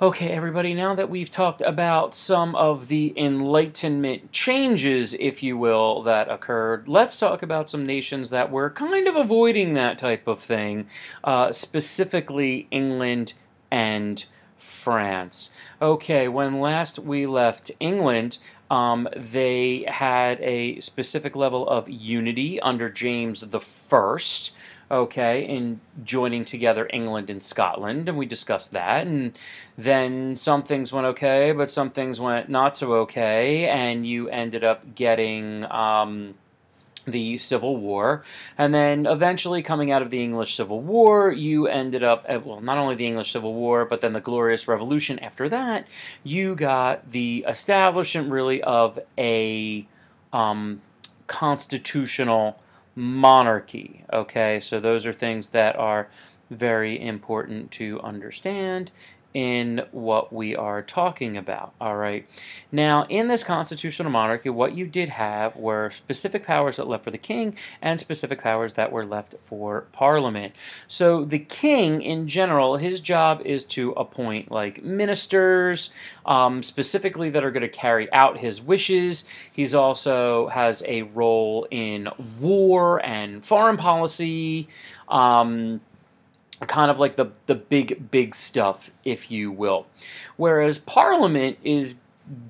Okay, everybody, now that we've talked about some of the Enlightenment changes, if you will, that occurred, let's talk about some nations that were kind of avoiding that type of thing, uh, specifically England and France. Okay, when last we left England, um, they had a specific level of unity under James the First okay, in joining together England and Scotland, and we discussed that. And then some things went okay, but some things went not so okay, and you ended up getting. Um, the Civil War. And then eventually, coming out of the English Civil War, you ended up, at, well, not only the English Civil War, but then the Glorious Revolution after that, you got the establishment really of a um, constitutional monarchy. Okay, so those are things that are very important to understand in what we are talking about. All right. Now, in this constitutional monarchy, what you did have were specific powers that left for the king and specific powers that were left for parliament. So, the king, in general, his job is to appoint like ministers, um, specifically that are going to carry out his wishes. He's also has a role in war and foreign policy. Um, kind of like the, the big, big stuff, if you will. Whereas Parliament is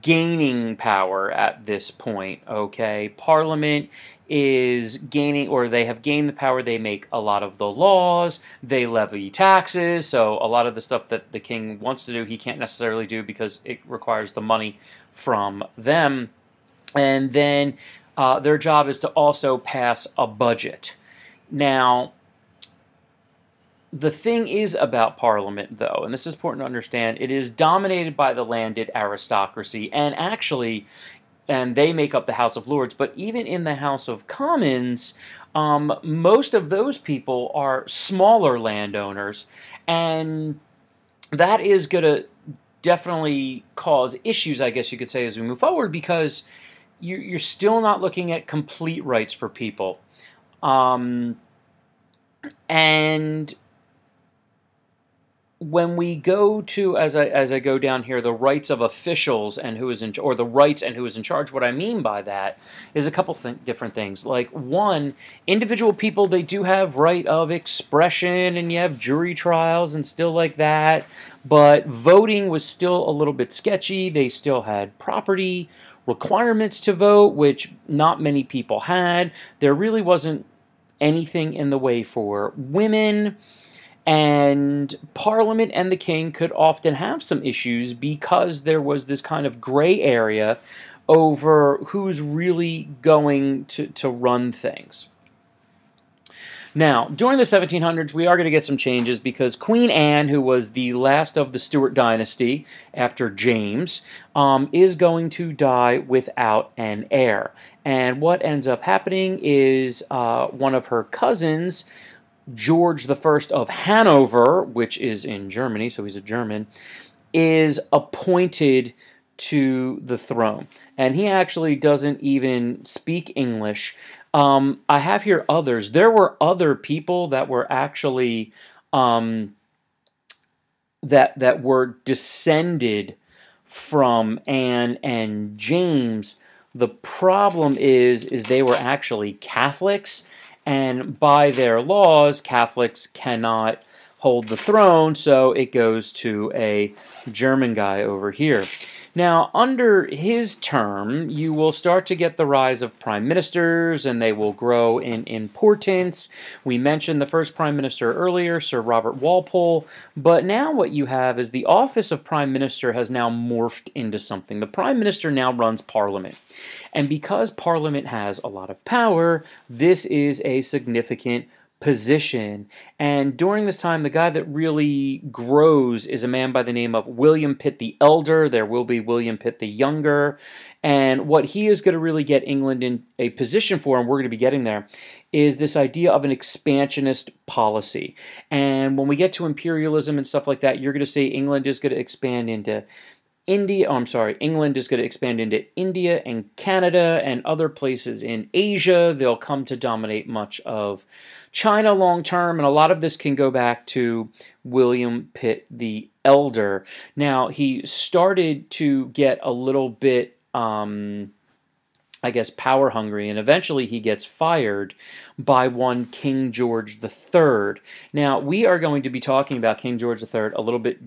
gaining power at this point, okay? Parliament is gaining, or they have gained the power. They make a lot of the laws, they levy taxes, so a lot of the stuff that the king wants to do, he can't necessarily do because it requires the money from them. And then uh, their job is to also pass a budget. Now, the thing is about Parliament, though, and this is important to understand, it is dominated by the landed aristocracy, and actually, and they make up the House of Lords, but even in the House of Commons, um, most of those people are smaller landowners, and that is going to definitely cause issues, I guess you could say, as we move forward, because you're still not looking at complete rights for people. Um, and when we go to as I as I go down here, the rights of officials and who is in or the rights and who is in charge. What I mean by that is a couple th different things. Like one, individual people they do have right of expression, and you have jury trials and still like that. But voting was still a little bit sketchy. They still had property requirements to vote, which not many people had. There really wasn't anything in the way for women and Parliament and the King could often have some issues because there was this kind of gray area over who's really going to, to run things. Now, during the 1700s, we are going to get some changes because Queen Anne, who was the last of the Stuart dynasty after James, um, is going to die without an heir. And what ends up happening is uh, one of her cousins, George I of Hanover, which is in Germany, so he's a German, is appointed to the throne. And he actually doesn't even speak English. Um, I have here others. There were other people that were actually um, that that were descended from Anne and James. The problem is is they were actually Catholics and by their laws, Catholics cannot hold the throne, so it goes to a German guy over here. Now, under his term, you will start to get the rise of prime ministers, and they will grow in importance. We mentioned the first prime minister earlier, Sir Robert Walpole, but now what you have is the office of prime minister has now morphed into something. The prime minister now runs parliament. And because parliament has a lot of power, this is a significant position. And during this time, the guy that really grows is a man by the name of William Pitt the Elder. There will be William Pitt the Younger. And what he is going to really get England in a position for, and we're going to be getting there, is this idea of an expansionist policy. And when we get to imperialism and stuff like that, you're going to see England is going to expand into India, oh, I'm sorry, England is going to expand into India and Canada and other places in Asia. They'll come to dominate much of China long term, and a lot of this can go back to William Pitt the Elder. Now, he started to get a little bit. Um, I guess, power hungry, and eventually he gets fired by one King George III. Now, we are going to be talking about King George III a little bit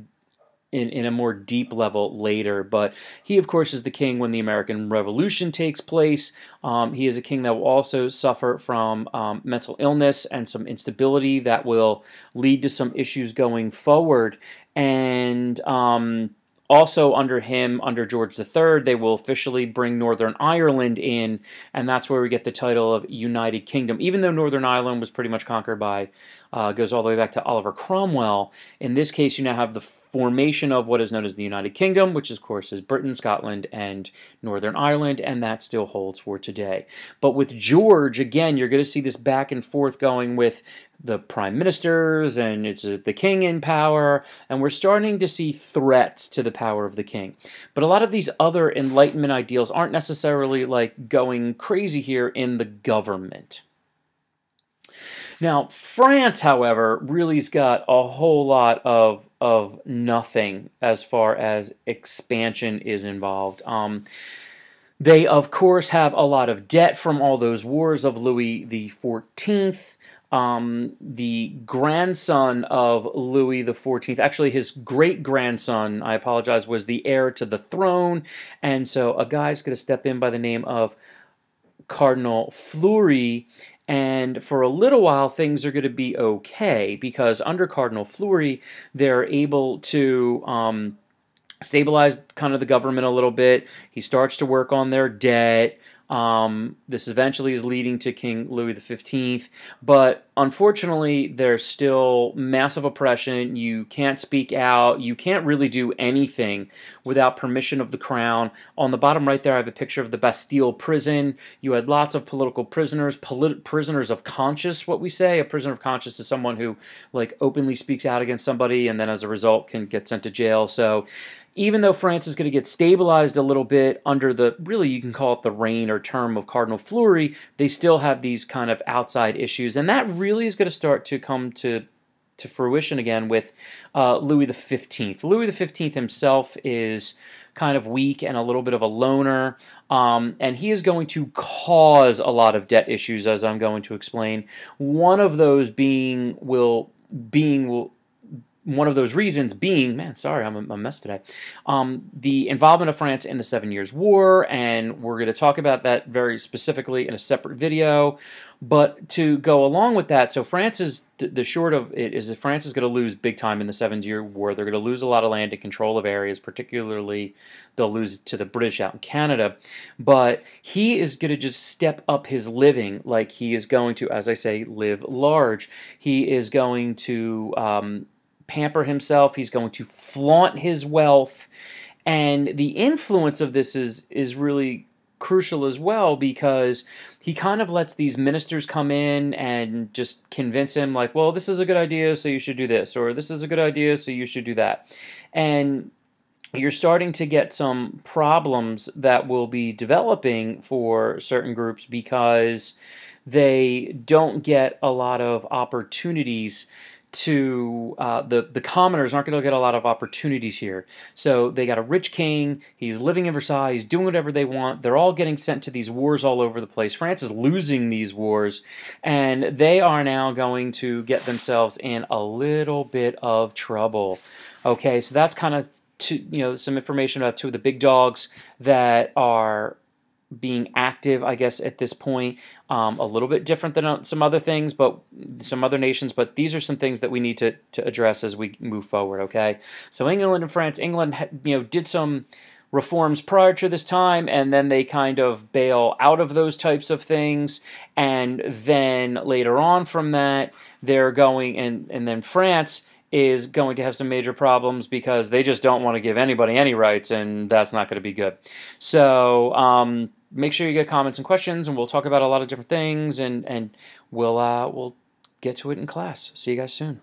in, in a more deep level later. But he, of course, is the king when the American Revolution takes place. Um, he is a king that will also suffer from um, mental illness and some instability that will lead to some issues going forward. And um, also, under him, under George III, they will officially bring Northern Ireland in, and that's where we get the title of United Kingdom. Even though Northern Ireland was pretty much conquered by, uh, goes all the way back to Oliver Cromwell, in this case, you now have the formation of what is known as the United Kingdom, which, of course, is Britain, Scotland, and Northern Ireland, and that still holds for today. But with George, again, you're going to see this back and forth going with the prime ministers and it's uh, the king in power, and we're starting to see threats to the power of the king. But a lot of these other Enlightenment ideals aren't necessarily like going crazy here in the government. Now, France, however, really's got a whole lot of of nothing as far as expansion is involved. Um, they, of course, have a lot of debt from all those wars of Louis the Fourteenth um, the grandson of Louis XIV, actually his great grandson, I apologize, was the heir to the throne. And so a guy's going to step in by the name of Cardinal Fleury. And for a little while, things are going to be okay because under Cardinal Fleury, they're able to. Um, stabilize kind of the government a little bit. He starts to work on their debt. Um, this eventually is leading to King Louis XV, but unfortunately, there's still massive oppression. You can't speak out. You can't really do anything without permission of the crown. On the bottom right there, I have a picture of the Bastille prison. You had lots of political prisoners, polit prisoners of conscience, what we say. A prisoner of conscience is someone who like openly speaks out against somebody and then as a result can get sent to jail. So even though France is going to get stabilized a little bit under the, really you can call it the reign or term of Cardinal Fleury, they still have these kind of outside issues. And that really is going to start to come to to fruition again with uh, Louis XV. Louis XV himself is kind of weak and a little bit of a loner, um, and he is going to cause a lot of debt issues, as I'm going to explain. One of those being will being will one of those reasons being, man, sorry, I'm a, mess today, um, the involvement of France in the Seven Years' War, and we're going to talk about that very specifically in a separate video. But to go along with that, so France is, the short of it is that France is going to lose big time in the Seven Year War. They're going to lose a lot of land and control of areas, particularly they'll lose to the British out in Canada. But he is going to just step up his living like he is going to, as I say, live large. He is going to um, pamper himself. He's going to flaunt his wealth. And the influence of this is, is really crucial as well because he kind of lets these ministers come in and just convince him like well this is a good idea so you should do this or this is a good idea so you should do that and you're starting to get some problems that will be developing for certain groups because they don't get a lot of opportunities to uh, the the commoners aren't going to get a lot of opportunities here. So they got a rich king. He's living in Versailles. He's doing whatever they want. They're all getting sent to these wars all over the place. France is losing these wars, and they are now going to get themselves in a little bit of trouble. Okay, so that's kind of to, you know some information about two of the big dogs that are being active, I guess, at this point. Um, a little bit different than uh, some other things, but some other nations. But these are some things that we need to, to address as we move forward. Okay, so England and France. England, you know, did some reforms prior to this time, and then they kind of bail out of those types of things, and then later on from that, they're going and and then France is going to have some major problems because they just don't want to give anybody any rights, and that's not going to be good. So. Um, make sure you get comments and questions, and we'll talk about a lot of different things, and and we'll uh, we'll get to it in class. See you guys soon.